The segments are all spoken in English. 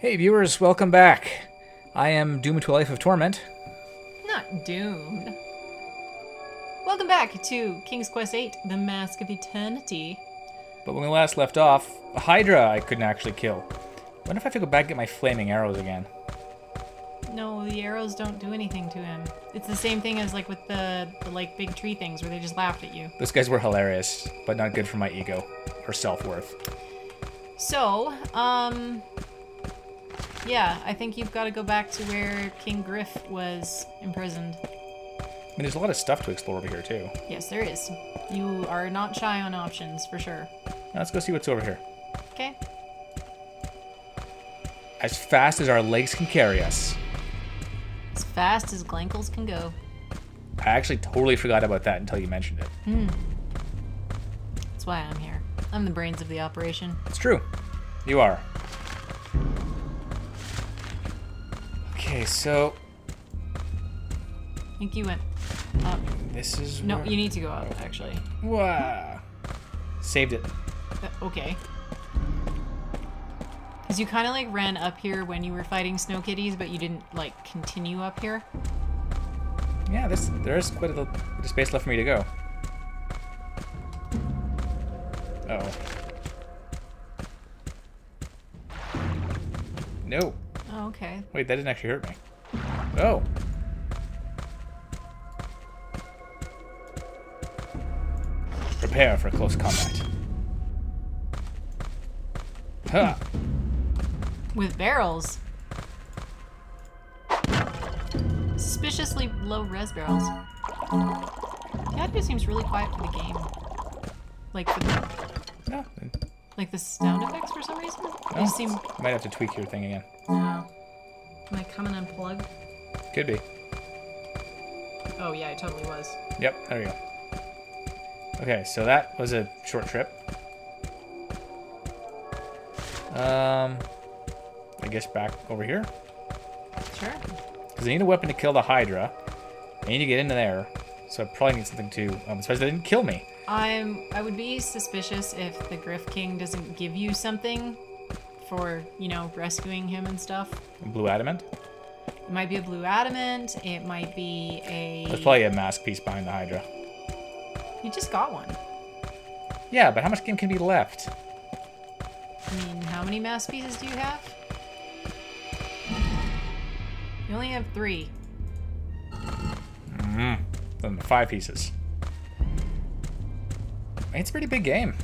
Hey viewers, welcome back. I am doomed to a life of torment. Not doomed. Welcome back to King's Quest VIII, The Mask of Eternity. But when we last left off, a Hydra I couldn't actually kill. Wonder if I have to go back and get my flaming arrows again. No, the arrows don't do anything to him. It's the same thing as like with the, the like big tree things where they just laughed at you. Those guys were hilarious, but not good for my ego or self-worth. So, um, yeah, I think you've got to go back to where King Griff was imprisoned. I mean, there's a lot of stuff to explore over here too. Yes, there is. You are not shy on options for sure. Now let's go see what's over here. Okay. As fast as our legs can carry us. As fast as Glankles can go. I actually totally forgot about that until you mentioned it. Hmm. That's why I'm here. I'm the brains of the operation. It's true. You are. Okay, so I think you went up. this is No, where- you need to go up, actually. Wow. Saved it. Uh, Okay. Because you kind of like ran up here when you were fighting snow kitties, but you didn't like continue up here. Yeah, this there is quite a little bit of space left for me to go. Uh oh. No. Okay. Wait, that didn't actually hurt me. Oh. Prepare for close combat. Huh. With barrels. Suspiciously low res barrels. The audio seems really quiet for the game. Like for the, No, like the sound effects for some reason. They seem. Might have to tweak your thing again. No. Am I coming unplugged? Could be. Oh yeah, I totally was. Yep, there you go. Okay, so that was a short trip. Um, I guess back over here. Sure. Because I need a weapon to kill the Hydra. I need to get into there. So I probably need something to... Um, surprised they didn't kill me. I'm. I would be suspicious if the Griff King doesn't give you something for you know rescuing him and stuff. Blue adamant. It might be a blue adamant. It might be a. There's probably a mask piece behind the Hydra. You just got one. Yeah, but how much game can be left? I mean, how many mask pieces do you have? You only have three. Mm, then the five pieces. It's a pretty big game.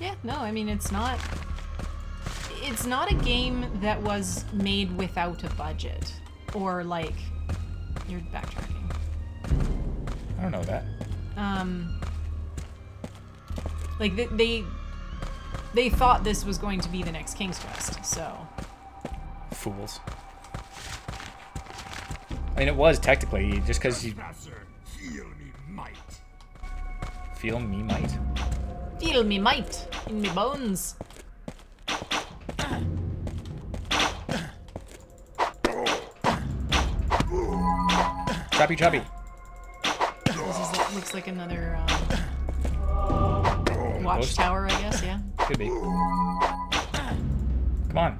Yeah. No, I mean it's not. It's not a game that was made without a budget, or like, you're backtracking. I don't know that. um like they, they they thought this was going to be the next king's quest so Fools. I mean, it was technically just because you feel me might. feel me might. feel me might in me bones Choppy choppy. this is, looks like another um, watchtower i guess yeah Could be. Come on.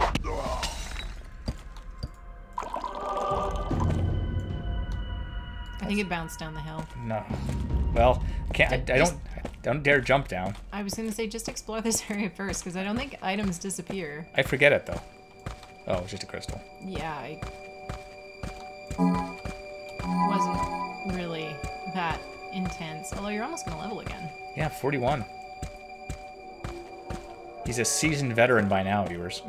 i think it bounced down the hill No. Well, I can't. I, I don't. I don't dare jump down. i was gonna say just explore this area first because i don't think items disappear I forget it though. Oh, it's just a crystal. yeah i wasn't really that intense although you're almost gonna level again Yeah, 41. He's a seasoned veteran by now, viewers.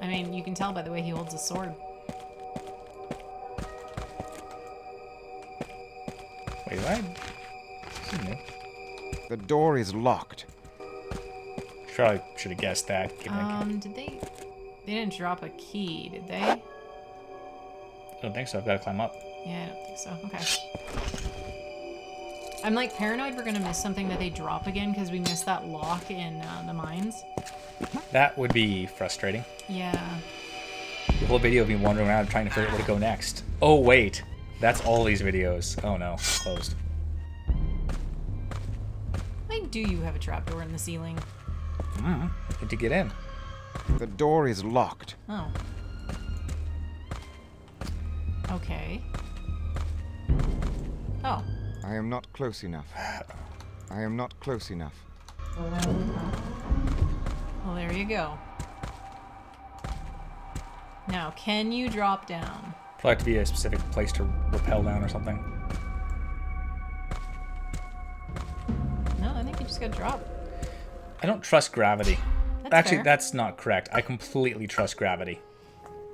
I mean, you can tell by the way he holds his sword. Wait, what? This is. The door is locked. Probably should have guessed that. Um, did they? They didn't drop a key, did they? I don't think so. I've got to climb up. Yeah, I don't think so. Okay. I'm like paranoid we're gonna miss something that they drop again because we missed that lock in uh, the mines. That would be frustrating. Yeah. The whole video of me wandering around trying to figure out where to go next. Oh, wait. That's all these videos. Oh, no. Closed. Why do you have a trapdoor in the ceiling? Mm, need to get in. The door is locked. Oh. Okay. Oh. I am not close enough. I am not close enough. Well, there you go. Now, can you drop down? Probably have to be a specific place to rappel down or something. No, I think you just gotta drop. I don't trust gravity. That's Actually, fair. that's not correct. I completely trust gravity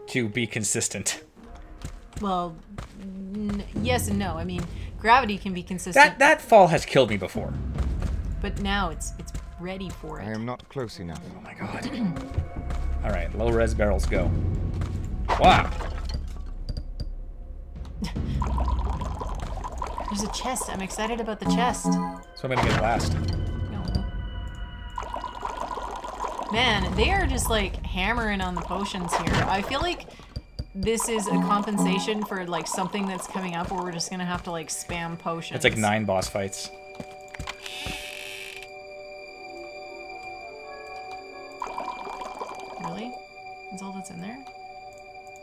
to be consistent. Well, n- yes and no. I mean, gravity can be consistent, That that fall has killed me before. but now it's it's ready for it. I am not close enough. Oh my god. All right, low res barrels go. Wow. There's a chest. I'm excited about the chest. So I'm gonna get last. No. Man, they are just like hammering on the potions here. I feel like this is a compensation for like something that's coming up where we're just gonna have to like spam potions. It's like nine boss fights. Really? That's all that's in there?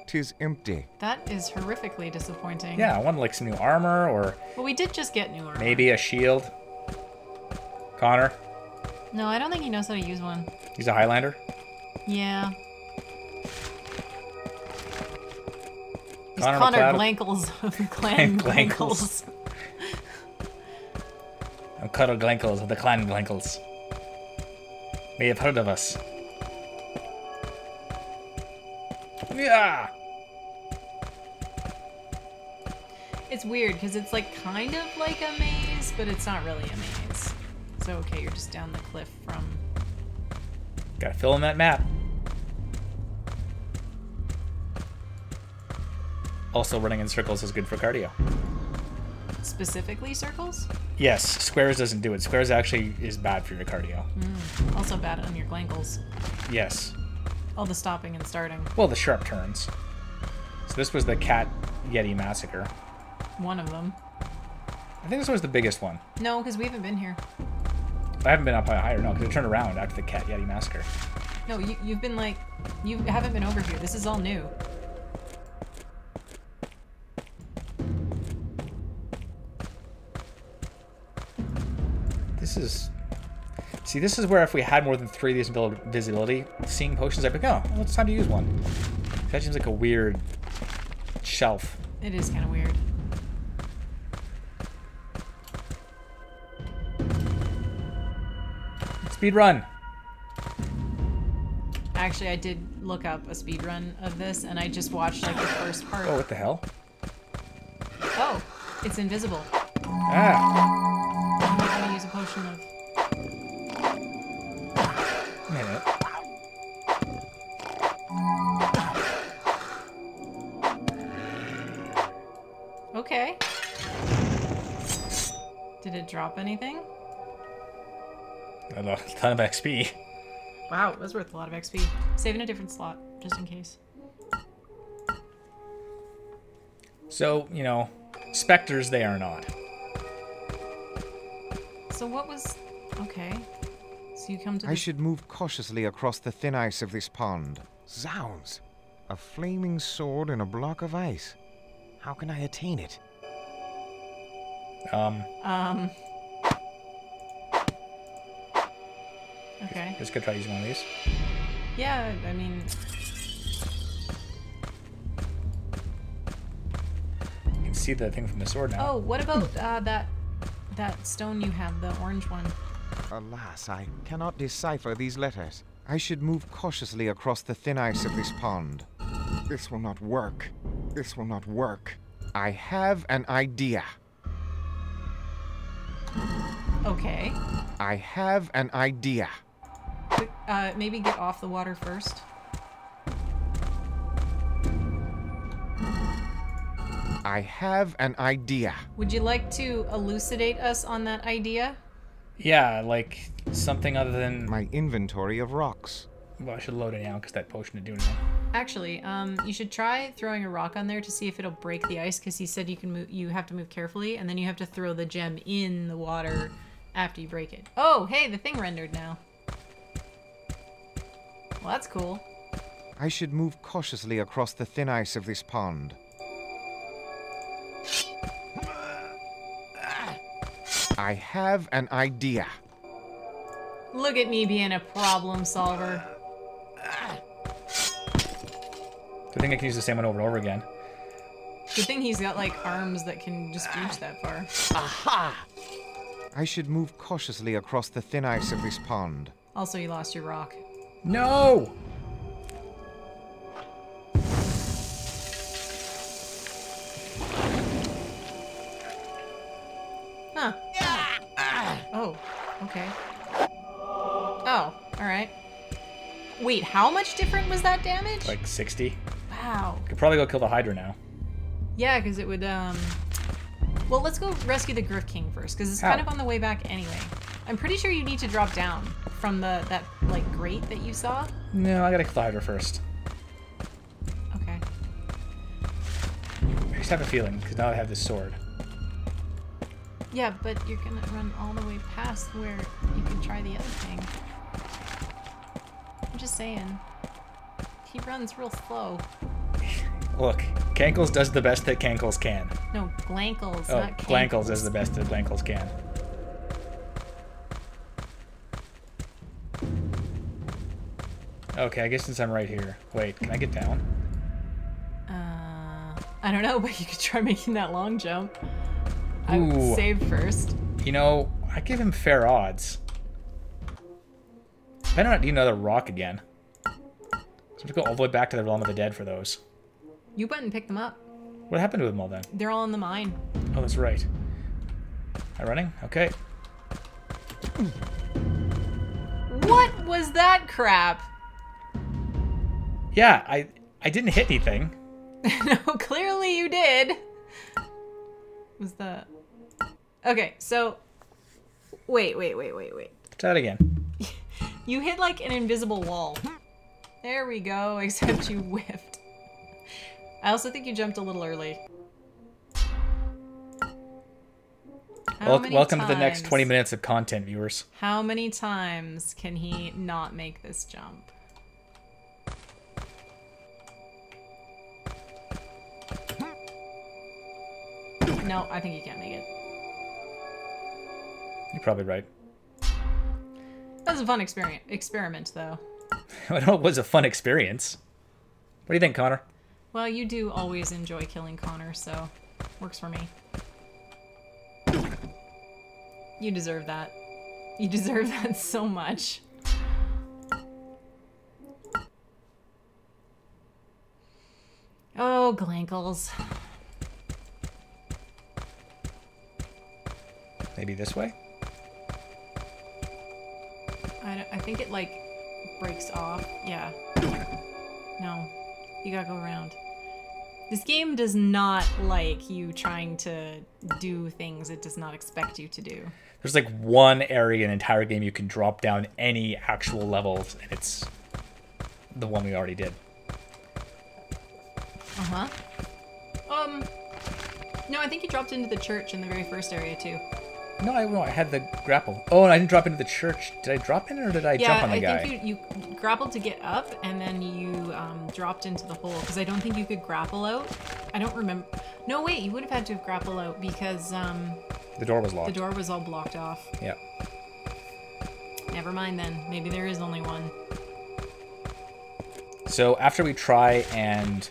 Tis empty. That is horrifically disappointing. Yeah, I want like some new armor or But we did just get new armor. maybe a shield. Connor, No, I don't think he knows how to use one. he's a Highlander. Yeah. He's Connor Connor Glankles of Clan Glankles. I'm Glankles of the Clan Glankles. May have heard of us. Yeah. It's weird because it's like kind of like a maze, but it's not really a maze. So okay, you're just down the cliff from. Gotta fill in that map. Also, running in circles is good for cardio. Specifically circles? Yes, squares doesn't do it. Squares actually is bad for your cardio. Mm, also bad on your glankles. Yes. All the stopping and starting. Well, the sharp turns. So this was the Cat Yeti massacre. One of them. I think this was the biggest one. No, because we haven't been here. I haven't been up higher, no, because it turned around after the Cat Yeti massacre. No, you, you've been like. You haven't been over here. This is all new. This is. See, this is where if we had more than three of these visibility, seeing potions, I'd be like, oh, well, it's time to use one. That seems like a weird shelf. It is kind of weird. Speed run. Actually, I did look up a speed run of this, and I just watched like the first part. Oh, what the hell? Oh, it's invisible. Ah, gonna use a potion of. minute. Okay. Did it drop anything? A lot- ton of XP. Wow, it was worth a lot of XP. Save in a different slot, just in case. So, you know, specters they are not. So what was? Okay. So you come to. I should move cautiously across the thin ice of this pond. Zounds! A flaming sword and a block of ice. How can I attain it? Um, Um. Okay. just gonna try using one of these. Yeah, I mean, You can see the thing from the sword now. oh, what about uh, that that stone you have, the orange one? Alas, I cannot decipher these letters. I should move cautiously across the thin ice of this pond. This will not work. This will not work. I have an idea. Okay. I have an idea. Uh, maybe get off the water first. I have an idea. Would you like to elucidate us on that idea? Yeah, like something other than. My inventory of rocks. Well, I should load it now because that potion to do now. Actually, um, you should try throwing a rock on there to see if it'll break the ice. Because he said you can move, you have to move carefully, and then you have to throw the gem in the water after you break it. Oh, hey, the thing rendered now. Well, that's cool. I should move cautiously across the thin ice of this pond. I have an idea. Look at me being a problem solver. Good thing I can use the same one over and over again. Good thing he's got like arms that can just reach that far. Aha! I should move cautiously across the thin ice of this pond. Also, you lost your rock. No! Oh, okay. Oh, alright. Wait, how much different was that damage? Like 60. wow. Could probably go kill the Hydra now. Yeah, because it would, um... Well, let's go rescue the Griff King first, because it's How? kind of on the way back anyway. I'm pretty sure you need to drop down from the that, like, grate that you saw. No, I gotta kill the Hydra first. Okay. I just have a feeling, because now I have this sword. Yeah, but you're gonna run all the way past where you can try the other thing. I'm just saying. He runs real slow. Look, Cankles does the best that Cankles can. No, Glankles, Oh, not Glankles does the best that Glankles can. Okay, I guess since I'm right here. Wait, can I get down? Uh, I don't know, but you could try making that long jump. I would save first. You know, I give him fair odds. I don't need another rock again. So I have to go all the way back to the realm of the dead for those. You went and picked them up. What happened to them all then? They're all in the mine. Oh, that's right. Am I running? Okay. What was that crap? Yeah, I I didn't hit anything. no, clearly you did. Was the Okay, so wait, wait, wait, wait, wait. Try that again. You hit like an invisible wall. There we go, except you whiffed. I also think you jumped a little early. How Wel- many welcome to the next 20 minutes of content, viewers. How many times can he not make this jump? No, I think he can't make it. You're probably right. That was a fun experiment, experiment though. I know it was a fun experience. What do you think, Connor? Well, you do always enjoy killing Connor, so works for me. You deserve that. You deserve that so much. Oh, Glankles. Maybe this way? I, think it like breaks off. Yeah. No. You gotta go around. This game does not like you trying to do things it does not expect you to do. There's like one area in the entire game you can drop down any actual levels, and it's the one we already did. Uh huh. Um. No, I think you dropped into the church in the very first area too. No, I, no, I had the grapple. Oh, and I didn't drop into the church. Did I drop in or did I yeah, jump on the I guy? think you you grappled to get up and then you um, dropped into the hole because I don't think you could grapple out. I don't remember. No, wait, you would have had to have grapple out because um, The door was locked. the door was all blocked off. Yeah. Never mind then. Maybe there is only one. So after we try and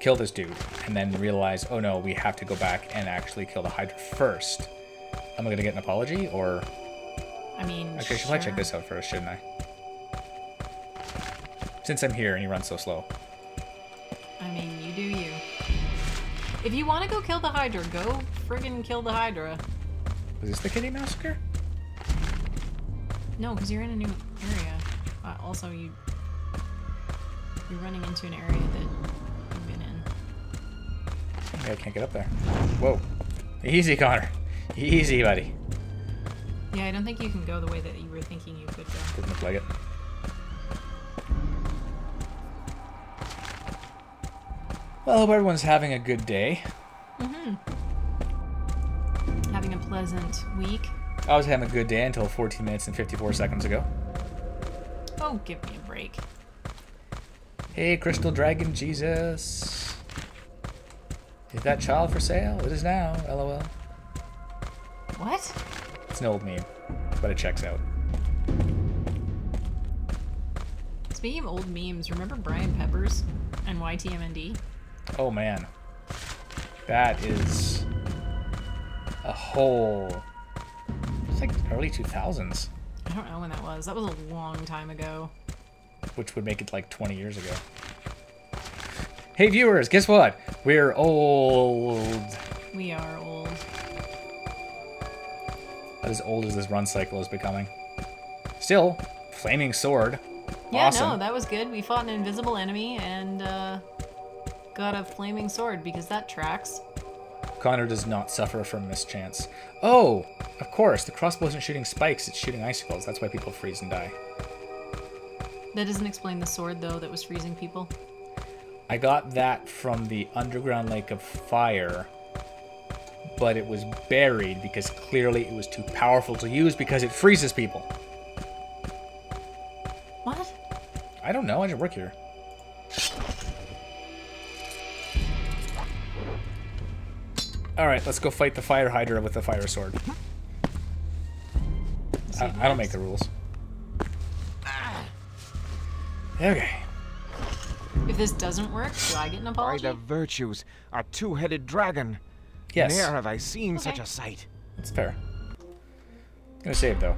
kill this dude, and then realize, oh no, we have to go back and actually kill the Hydra first. Am I gonna get an apology, or I mean, actually, I should probably check this out first, shouldn't I? Since I'm here and you run so slow. I mean, you do you. If you want to go kill the Hydra, go friggin' kill the Hydra. Was this the Kitty Massacre? No, because you're in a new area. Uh, also, you you're running into an area that you've been in. Maybe I can't get up there. Whoa. Easy, Connor. Easy, buddy. Yeah, I don't think you can go the way that you were thinking you could go. Doesn't look like it. Well, I hope everyone's having a good day. Mhm. Having a pleasant week. I was having a good day until 14 minutes and 54 seconds ago. Oh, give me a break. Hey, Crystal Dragon Jesus. Is that child for sale? It is now, lol. What? It's an old meme, but it checks out. Speaking of old memes, remember Brian Peppers and YTMND? Oh man. That is a whole. It's like early 2000s, I don't know when that was. That was a long time ago. which would make it like 20 years ago. Hey viewers, guess what? We're old. We are old. Not as old as this run cycle is becoming. Still, flaming sword. Yeah, awesome. no, that was good. We fought an invisible enemy and uh, got a flaming sword because that tracks. Connor does not suffer from mischance. Oh, of course, the crossbow isn't shooting spikes, it's shooting icicles. That's why people freeze and die. That doesn't explain the sword though that was freezing people. I got that from the underground lake of fire, but it was buried because clearly it was too powerful to use because it freezes people. What? I don't know, I didn't work here. Alright, let's go fight the fire hydra with the fire sword. I, I don't make the rules. Okay. If this doesn't work, do I get an By apology? the virtues, a two-headed dragon. Yes, Ne'er have I seen such a sight. that's fair. Gonna save though.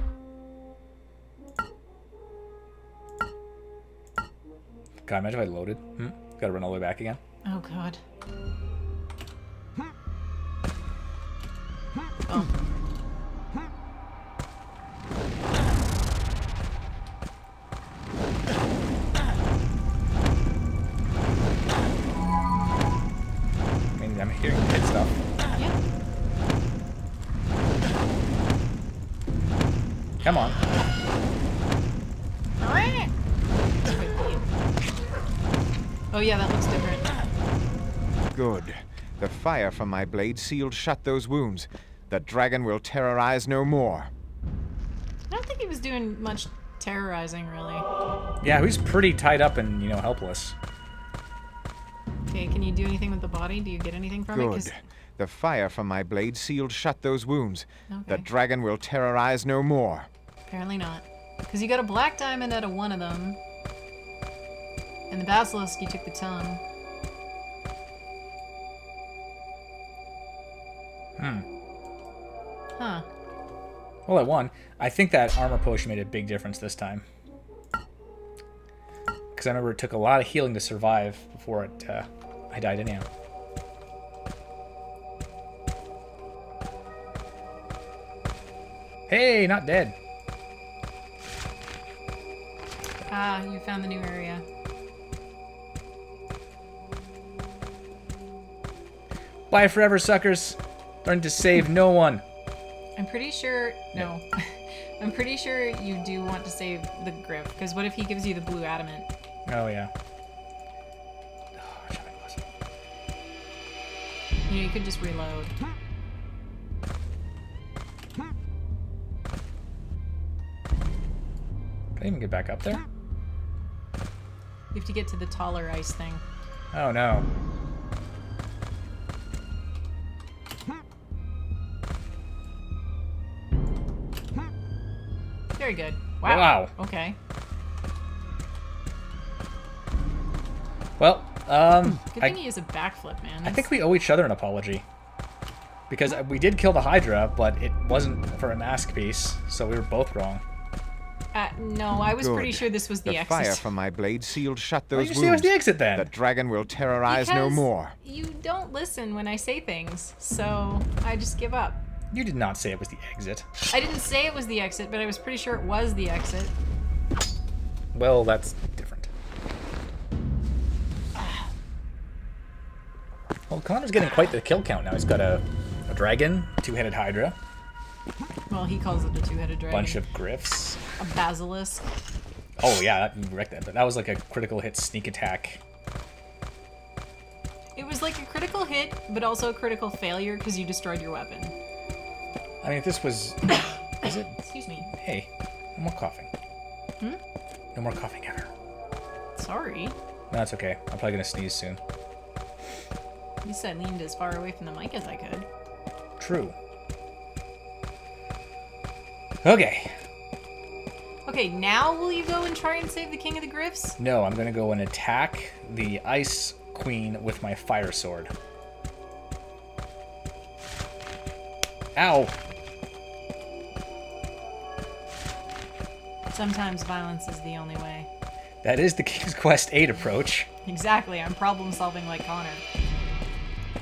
God, imagine if I loaded. Hmm? Gotta run all the way back again. Oh god. Oh. Come on. It's. Oh yeah, that looks different. Good. The fire from my blade sealed shut those wounds. The dragon will terrorize no more. I don't think he was doing much terrorizing, really. Yeah, he's pretty tied up and, you know, helpless. Okay, can you do anything with the body? Do you get anything from it? Good. The fire from my blade sealed shut those wounds. The dragon will terrorize no more. Apparently not. Because you got a black diamond out of one of them. And the basilisk, you took the tongue. Hmm. Huh. Well, I won. I think that armor potion made a big difference this time. Because I remember it took a lot of healing to survive before it, uh, I died anyhow. Hey, not dead. Ah, you found the new area. Bye forever, suckers. Learn to save no one. I'm pretty sure. No. I'm pretty sure you do want to save the Griff. Because what if he gives you the blue adamant? Oh, yeah. Shut my glass. You know, you could just reload. Can I even get back up there? You have to get to the taller ice thing. Oh, no. Very good. Wow. Wow. Okay. Well, um, Good I, thing he is a backflip, man. I think we owe each other an apology. Because we did kill the Hydra, but it wasn't for a mask piece, so we were both wrong. Uh, no, I was pretty sure this was the, The exit. fire from my blade sealed shut those did you say it was wounds. the exit then? The dragon will terrorize no Because more. You don't listen when I say things, so I just give up. You did not say it was the exit. I didn't say it was the exit, but I was pretty sure it was the exit. Well, that's different. Well, Connor's getting quite the kill count now. He's got a, a dragon, two-headed Hydra, Well, he calls it a two-headed dragon. bunch of griffs. A basilisk. Oh yeah, that, wrecked that. But that was like a critical hit sneak attack. It was like a critical hit, but also a critical failure because you destroyed your weapon. I mean, if this was, is it? Excuse me. Hey, no more coughing. Hmm? No more coughing ever. Sorry. That's okay. I'm probably gonna sneeze soon. At least I leaned as far away from the mic as I could. True. Okay. Okay, now will you go and try and save the King of the Griffs? No, I'm gonna go and attack the Ice Queen with my fire sword. Ow! Sometimes violence is the only way. That is the King's Quest 8 approach. Exactly, I'm problem solving like Connor.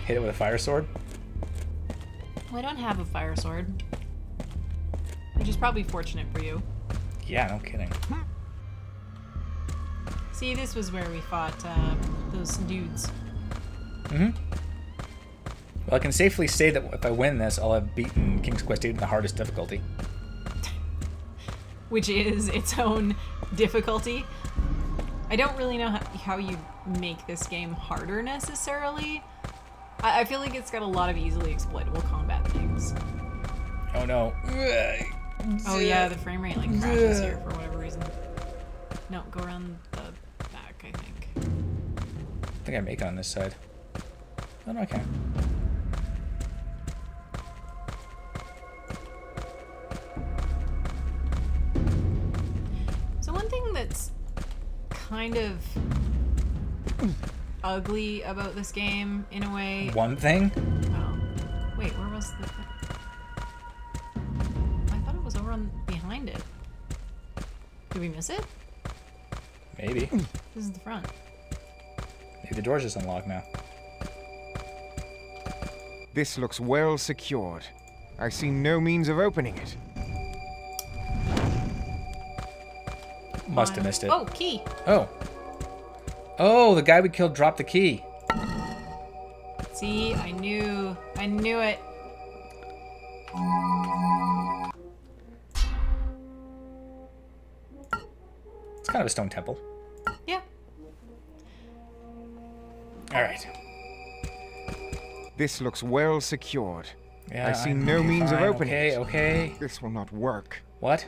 Hit it with a fire sword. Well, I don't have a fire sword. Which is probably fortunate for you. Yeah, no kidding. See, this was where we fought uh, those dudes. Mhm. Well, I can safely say that if I win this, I'll have beaten King's Quest 8 in the hardest difficulty. which is its own difficulty. I don't really know how, how you make this game harder necessarily. I, I feel like it's got a lot of easily exploitable combat things. Oh no. Oh yeah, the frame rate like crashes here for whatever reason. No, go around the back, I think. I think I make it on this side. Oh no, I can't. So one thing that's kind of ugly about this game in a way. One thing? Oh. Wait, where was the behind it. Did we miss it? Maybe. This is the front. Maybe the door's just unlocked now. This looks well secured. I see no means of opening it. Must have missed it. Oh, key. Oh. Oh, the guy we killed dropped the key. See, I knew. I knew it. It's kind of a stone temple. Yeah. All right. This looks well secured. Yeah, I see I'm- no okay, means of opening Okay, it. okay. This will not work. What?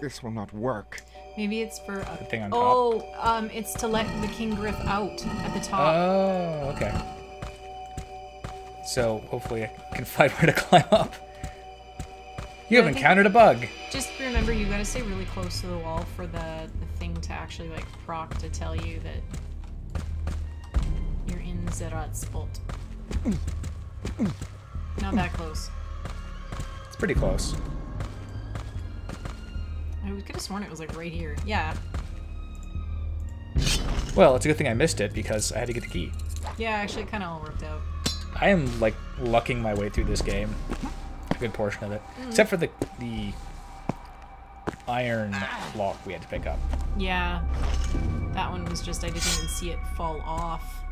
This will not work. Maybe it's for. A, The thing on top? oh, um, it's to let the king griff out at the top. Oh, okay. So hopefully I can find where to climb up. You Yeah, have encountered a bug. Just remember, you gotta stay really close to the wall for the, the thing to actually like proc to tell you that you're in Zerat spot. Not that close. It's pretty close. I could have sworn it was like right here. Yeah. Well, it's a good thing I missed it because I had to get the key. Yeah, actually, it kind of all worked out. I am like lucking my way through this game. A good portion of it, mm. except for the the iron block we had to pick up. Yeah. That one was just, I didn't even see it fall off.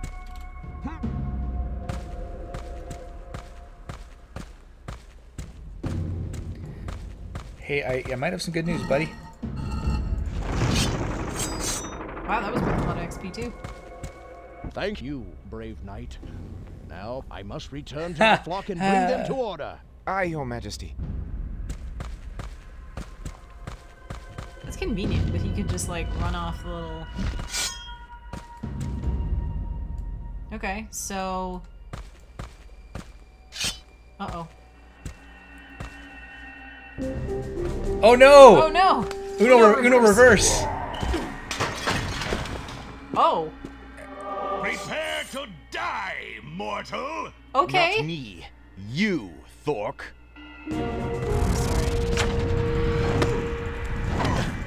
Hey, I, I might have some good news, buddy. Wow, that was worth a lot of XP too. Thank you, brave knight. Now I must return to the flock and bring them to order. Aye, your majesty. Convenient that he could just like run off the little. Okay, so. Uh oh. Oh no! Oh no! Uno, re- Uno reverse. Oh, Prepare to die, mortal! okay. Not me. You, Thork.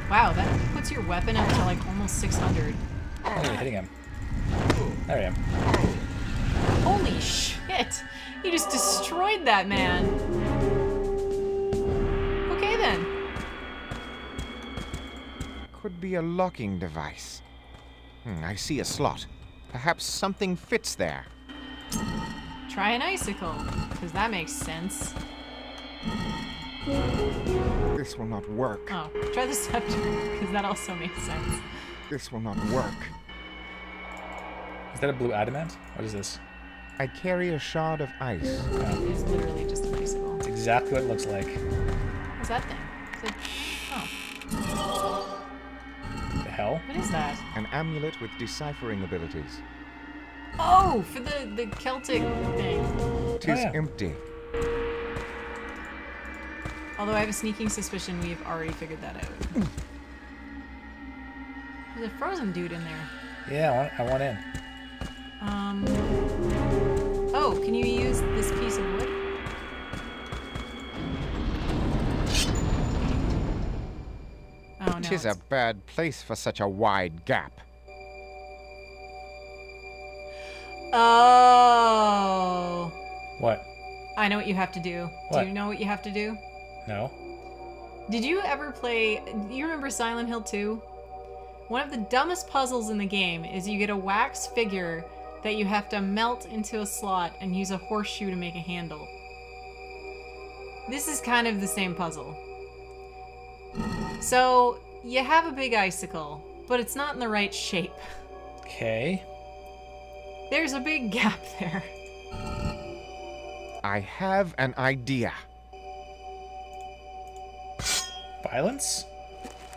Wow, that puts your weapon up to like almost 600. I'm even hitting him. There I am. Holy shit! You just destroyed that man. Okay then. Could be a locking device. Hmm, I see a slot. Perhaps something fits there. Try an icicle, because that makes sense. This will not work. Oh, try the scepter, because that also makes sense. This will not work. Is that a blue adamant? What is this? I carry a shard of ice. It is literally just an icicle. It's exactly what it looks like. What's that thing? It's like, oh, The hell? What is that? An amulet with deciphering abilities. Oh, for the the Celtic thing. Tis oh, yeah. empty. Although I have a sneaking suspicion we've already figured that out. There's a frozen dude in there. Yeah, I want, I want in. Um. Oh, can you use this piece of wood? Oh no. Tis a bad place for such a wide gap. Oh. What? I know what you have to do. What? Do you know what you have to do? No? Did you ever play? You remember Silent Hill 2? One of the dumbest puzzles in the game is you get a wax figure that you have to melt into a slot and use a horseshoe to make a handle. This is kind of the same puzzle. So, you have a big icicle, but it's not in the right shape. Okay. There's a big gap there. I have an idea. Violence?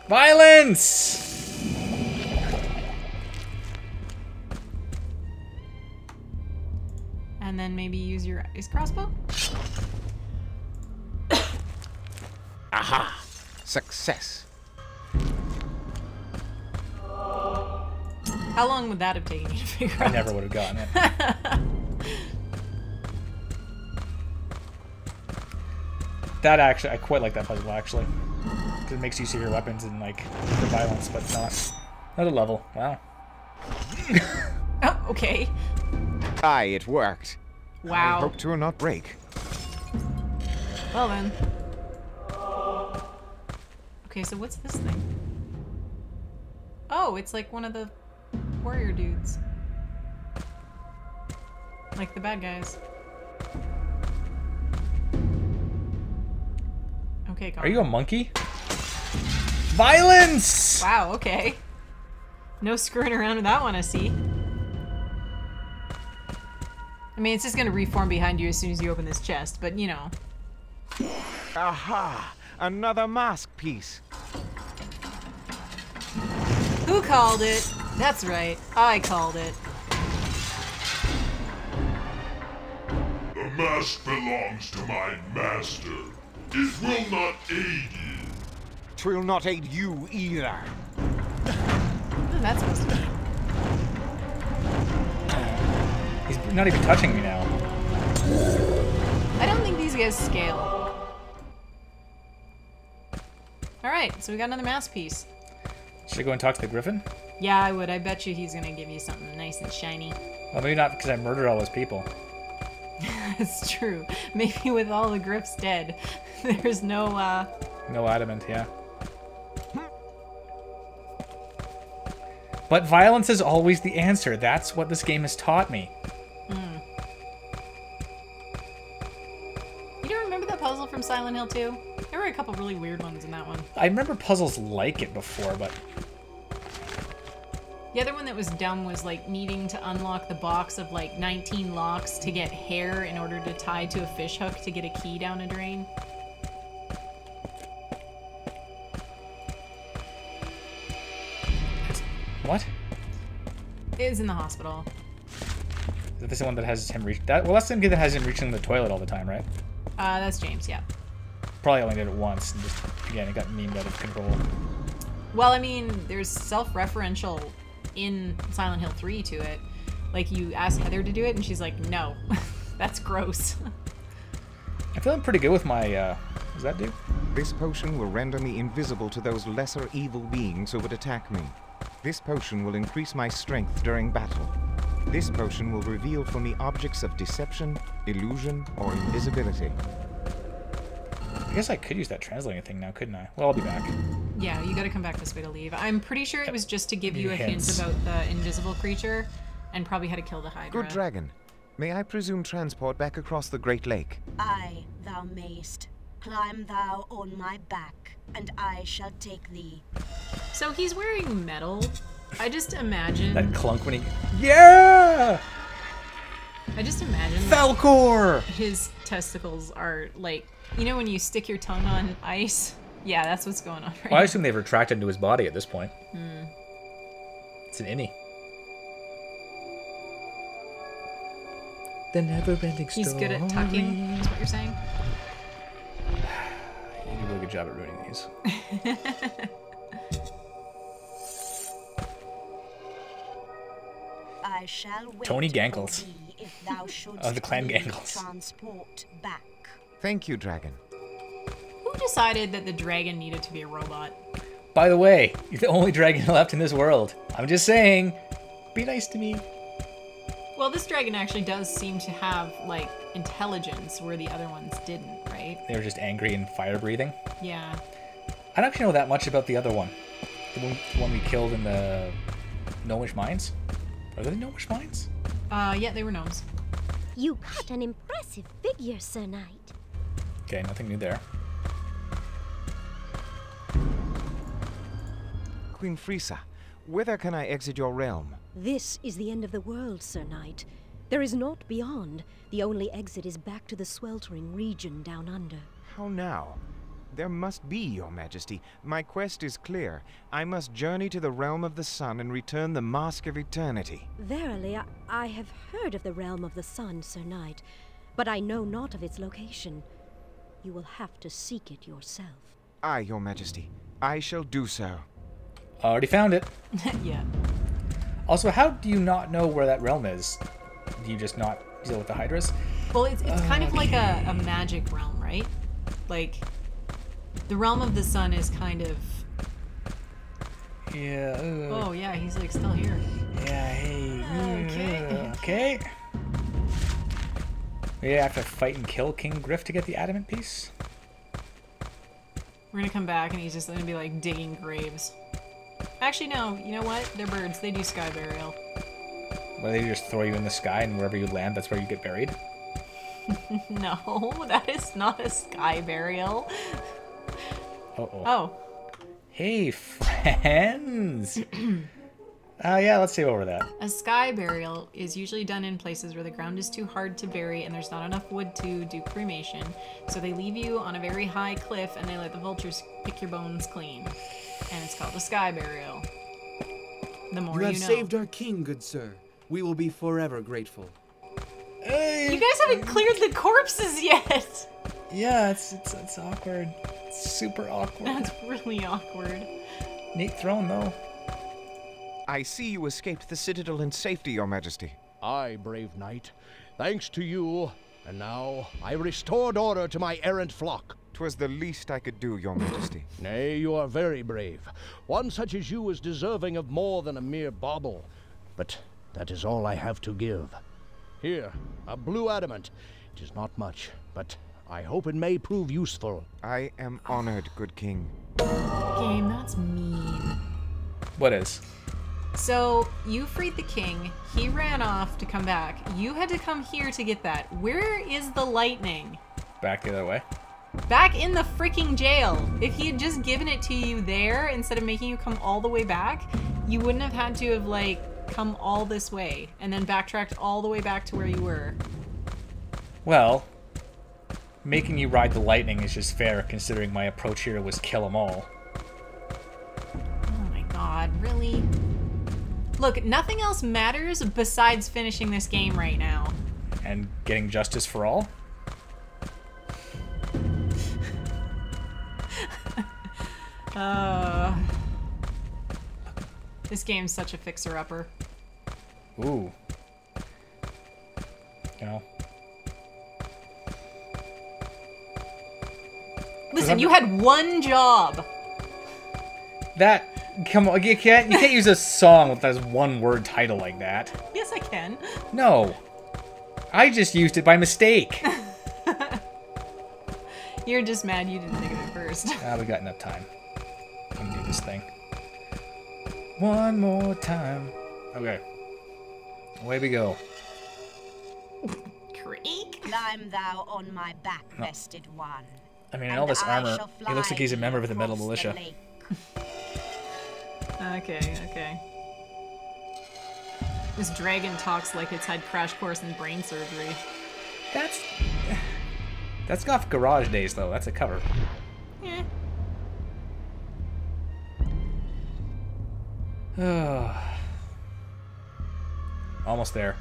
Violence! And then maybe use your ice crossbow? Aha! Success. How long would that have taken you to figure I out? never would have gotten it. that actually, I quite like that puzzle actually. 'Cause it makes you see your weapons and like the violence, but not another level. Wow. Oh, okay. Aye, it worked. I Wow. hope to not break. Well then. Okay, so what's this thing? Oh, it's like one of the warrior dudes. Like the bad guys. Okay, Are you a monkey? Violence! Wow, okay. No screwing around with that one, I see. I mean, it's just gonna reform behind you as soon as you open this chest, but you know. Aha! Another mask piece. Who called it? That's right, I called it. The mask belongs to my master. It will not aid you. Twill not aid you either. What is that supposed to mean? He's not even touching me now. I don't think these guys scale. Alright, so we got another mask piece. Should I go and talk to the griffin? Yeah, I would. I bet you he's gonna give you something nice and shiny. Well, maybe not because I murdered all those people. It's true. Maybe with all the griffs dead, there's no, uh, No adamant, yeah. But violence is always the answer. That's what this game has taught me. You don't remember that puzzle from Silent Hill 2? There were a couple really weird ones in that one. I remember puzzles like it before, but The other one that was dumb was like needing to unlock the box of like 19 locks to get hair in order to tie to a fish hook to get a key down a drain. what? It was in the hospital. Is this the one that has him reach that? Well, that's the kid that has him reaching the toilet all the time, right? Uh, that's James, yeah. Probably only did it once, and just again, it got memed out of control. Well, I mean, there's self-referential in Silent Hill 3 to it. Like you ask Heather to do it, and she's like, "No, that's gross." I'm feeling pretty good with my. uh Does that do? This potion will render me invisible to those lesser evil beings who would attack me. This potion will increase my strength during battle. This potion will reveal for me objects of deception, illusion, or invisibility. I guess I could use that translating thing now, couldn't I? Well, I'll be back. Yeah, you got to come back this way to leave. I'm pretty sure it was just to give you a Hints. hint about the invisible creature, and probably how to kill the Hydra. Good dragon, may I presume transport back across the Great Lake? Aye, thou mayst. Climb thou on my back, and I shall take thee. So he's wearing metal. I just imagine. That clunk when he. Yeah! I just imagine Falkor! his testicles are like, you know, when you stick your tongue on ice. Yeah, that's what's going on right Well, I assume they've retracted into his body at this point. Hmm. It's an innie. The never-ending story. He's good at tucking, is what you're saying? You do a really good job at ruining these. I shall wait Tony for Gankles. thee if thou shouldst Of the clan need Gankles. Transport back. Thank you, dragon. Who decided that the dragon needed to be a robot? By the way, you're the only dragon left in this world. I'm just saying, be nice to me. Well, this dragon actually does seem to have, like, intelligence where the other ones didn't, right? They were just angry and fire breathing. Yeah. I don't actually know that much about the other one. The one, the one we killed in the Gnomish Mines? Are they the Gnomish Mines? Uh, yeah, they were gnomes. You cut an impressive figure, Sir Knight. Okay, nothing new there. Queen Freesia, whither can I exit your realm? This is the end of the world, Sir Knight. There is naught beyond. The only exit is back to the sweltering region down under. How now? There must be, Your Majesty. My quest is clear. I must journey to the realm of the sun and return the Mask of Eternity. Verily, I, I have heard of the realm of the sun, Sir Knight, but I know not of its location. You will have to seek it yourself. Aye, Your Majesty. I shall do so. Already found it. yeah. Also, how do you not know where that realm is? Do you just not deal with the Hydras? Well, it's, it's kind of like a, a magic realm, right? Like, the realm of the sun is kind of. Yeah. uh, Oh, yeah, he's like still here. Yeah, hey. Okay. Okay. We have to fight and kill King Griff to get the adamant piece? We're gonna come back and he's just gonna be like digging graves. Actually, no, you know what? They're birds. They do sky burial. Where they just throw you in the sky and wherever you land, that's where you get buried? No, that is not a sky burial. Uh-oh. Oh, Hey, friends! uh, yeah, let's see over that. a sky burial is usually done in places where the ground is too hard to bury and there's not enough wood to do cremation. So they leave you on a very high cliff and they let the vultures pick your bones clean. And it's called the sky burial. The more You you, have know. saved our king, good sir. We will be forever grateful. Hey. You guys haven't cleared the corpses yet. Yeah, it's, it's, it's awkward. It's super awkward. That's really awkward. Neat throne, though. I see you escaped the citadel in safety, Your Majesty. Aye, brave knight. Thanks to you. And now I restored order to my errant flock. 'Twas the least I could do, Your Majesty. Nay, you are very brave. One such as you is deserving of more than a mere bauble. But that is all I have to give. Here, a blue adamant. It is not much, but I hope it may prove useful. I am honored, good king. Game, that's mean. What is? So you freed the king. He ran off to come back. You had to come here to get that. Where is the lightning? Back the other way. Back in the freaking jail. If he had just given it to you there instead of making you come all the way back, you wouldn't have had to have like come all this way and then backtracked all the way back to where you were. Well, making you ride the lightning is just fair, considering my approach here was kill them all. Oh my god, really? Look, nothing else matters besides finishing this game right now. And getting justice for all? Uh, this game's such a fixer-upper. Ooh. You know, Listen, you had one job. that come on, you can't you can't use a song with that one word title like that. Yes, I can. No. I just used it by mistake. You're just mad you didn't think of it first. ah, we got enough time. We can do this thing. One more time. Okay. Away we go. Creak. Climb thou on my back, vested one. I mean, in and all this armor, he looks like he's a member of the Metal Militia. lake. Okay, okay. This dragon talks like it's had crash course in brain surgery. That's that's got Garage Days though. That's a cover. Eh. Almost there.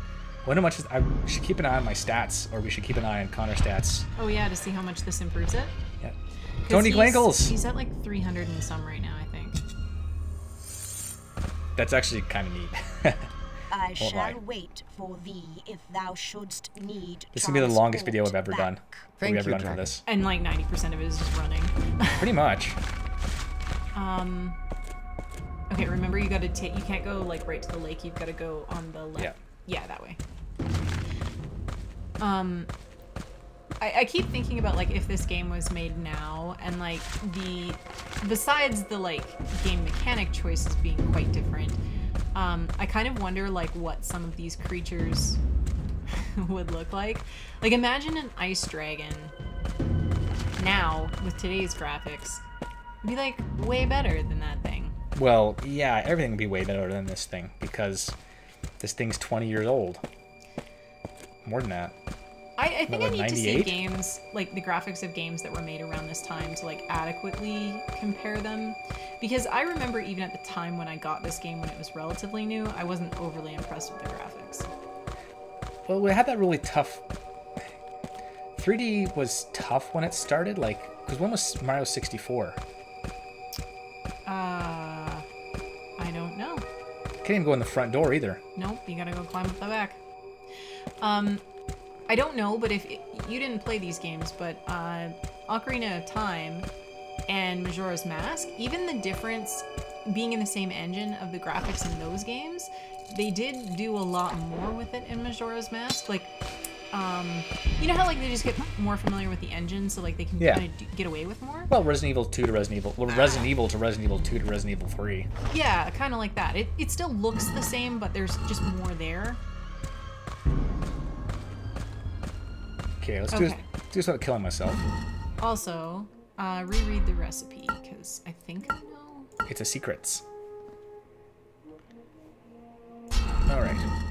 Wonder how much is, I should keep an eye on my stats, or we should keep an eye on Connor stats. Oh yeah, to see how much this improves it. Yeah. Tony he's- Glankles! He's at like 300 and some right now, I think. That's actually kind of neat. I Won't shall lie. wait for thee if thou shouldst need This is gonna be the longest video I've ever transport done. back. That we've ever done for this. And like 90% of it is just running. Pretty much. Um. Okay, remember you gotta take. You can't go like right to the lake. You've got to go on the left. Yeah. Yeah, that way. Um. I, I keep thinking about like if this game was made now and like the besides the like game mechanic choices being quite different um i kind of wonder like what some of these creatures would look like like imagine an ice dragon now with today's graphics would be like way better than that thing. Well, yeah, everything would be way better than this thing because this thing's 20 years old. More than that. I, I think I need to see games like the graphics of games that were made around this time to like adequately compare them because I remember even at the time when I got this game when it was relatively new, I wasn't overly impressed with the graphics. Well, we had that really tough. 3D was tough when it started, like, because when was Mario 64? Can't even go in the front door either. Nope, you gotta go climb up the back. Um, I don't know, but if you didn't play these games, but uh, Ocarina of Time and Majora's Mask, even the difference being in the same engine of the graphics in those games, they did do a lot more with it in Majora's Mask. Like, um, you know how like they just get more familiar with the engine, so like they can Yeah. kind of get away with more. Well, Resident Evil 2 to Resident Evil. Well, Resident Evil to Resident Evil 2 to Resident Evil 3. Yeah, kind of like that. It, it still looks the same, but there's just more there. Okay, let's do this, Okay. do this without killing myself. Also, uh, reread the recipe because I think I know. It's a secrets. Alright. Boop,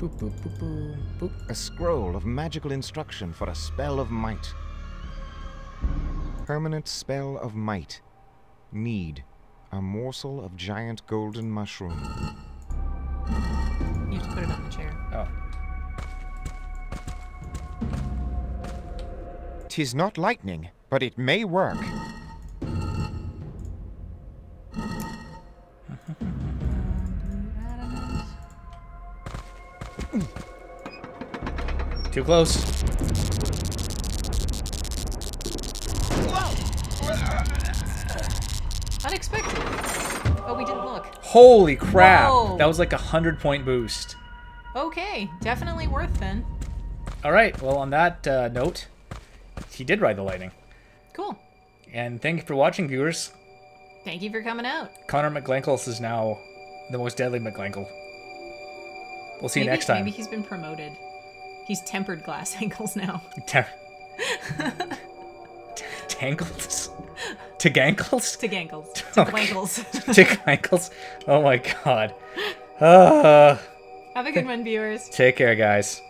boop, boop, boop, boop, boop. A scroll of magical instruction for a spell of might. Permanent spell of might. Need. A morsel of giant golden mushroom. You have to put it on the chair. Oh. Tis not lightning, but it may work. Too close. Unexpected. Oh, we didn't look. Holy crap! Whoa. That was like a hundred point boost. Okay, definitely worth then. Alright, well, on that uh, note, he did ride the lightning. Cool. And thank you for watching, viewers. Thank you for coming out. Connor McGlankles is now the most deadly McGlankle. We'll see you next time. Maybe he's been promoted. He's tempered glass ankles now. Ta- Tangles? To gankles? to gankles. To Okay. blankles. to gankles? Oh my god. Uh, Have a good one, viewers. take care, guys.